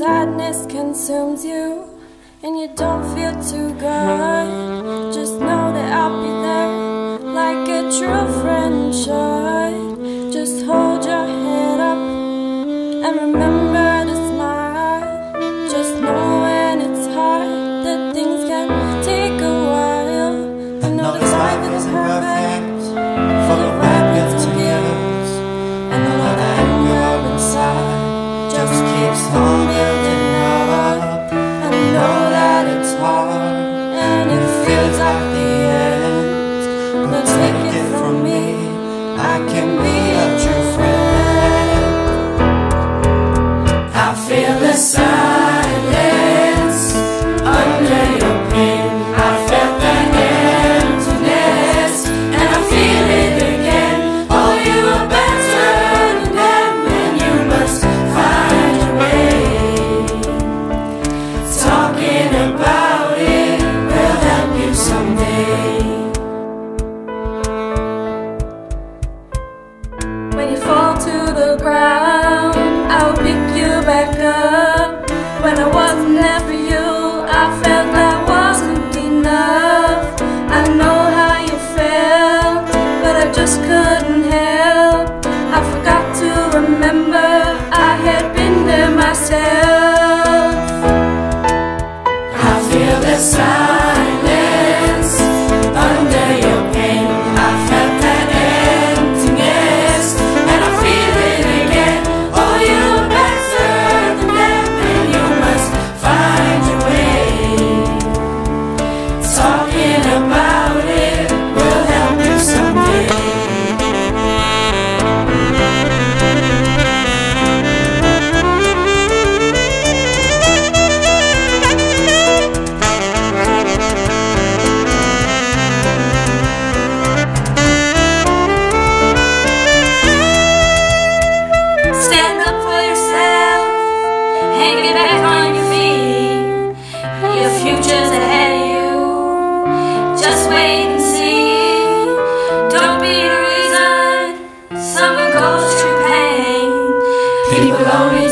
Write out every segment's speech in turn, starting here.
sadness consumes you and you don't feel too good, just know that I'll be there like a true friend should. from me, I can be a true friend. I feel the sun. proud.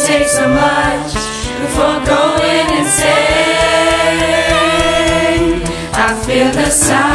say so much before going insane. I feel the sound.